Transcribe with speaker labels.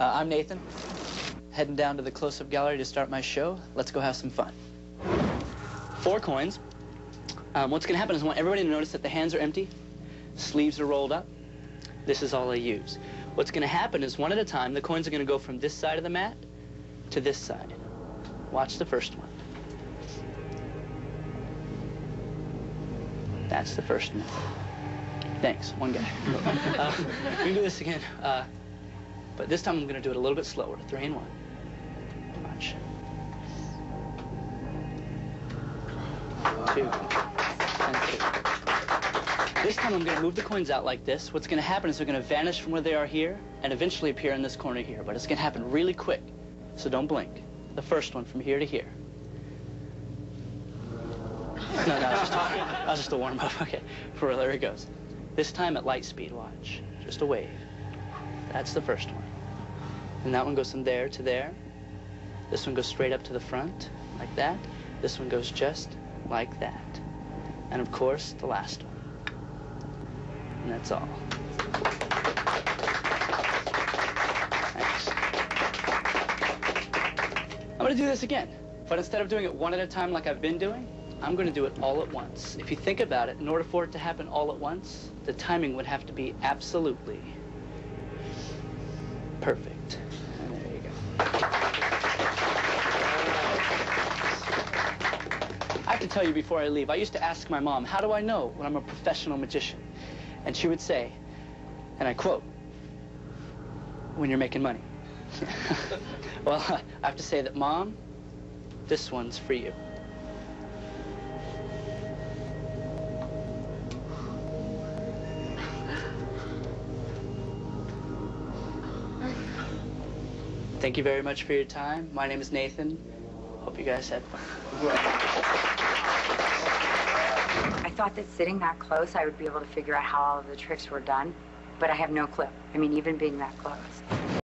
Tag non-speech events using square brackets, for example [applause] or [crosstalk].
Speaker 1: Uh, I'm Nathan, heading down to the close-up gallery to start my show. Let's go have some fun. Four coins. Um, what's going to happen is I want everybody to notice that the hands are empty, sleeves are rolled up. This is all I use. What's going to happen is one at a time, the coins are going to go from this side of the mat to this side. Watch the first one. That's the first one. Thanks, one guy. [laughs] uh, we can do this again. Uh, but this time I'm going to do it a little bit slower. Three and one. Watch. Two. And two. This time I'm going to move the coins out like this. What's going to happen is they're going to vanish from where they are here and eventually appear in this corner here. But it's going to happen really quick, so don't blink. The first one from here to here. No, no, I was just, I was just a warm-up. [laughs] Okay, for real, there it goes. This time at light speed, watch. Just a wave. That's the first one. And that one goes from there to there. This one goes straight up to the front, like that. This one goes just like that. And of course, the last one. And that's all. Thanks. I'm gonna do this again, but instead of doing it one at a time like I've been doing, I'm going to do it all at once. If you think about it, in order for it to happen all at once, the timing would have to be absolutely perfect. And there you go. I have to tell you before I leave, I used to ask my mom, how do I know when I'm a professional magician? And she would say, and I quote, when you're making money. [laughs] well, [laughs] I have to say that, Mom, this one's for you. Thank you very much for your time. My name is Nathan. Hope you guys had fun.
Speaker 2: I thought that sitting that close, I would be able to figure out how all of the tricks were done, but I have no clue. I mean, even being that close.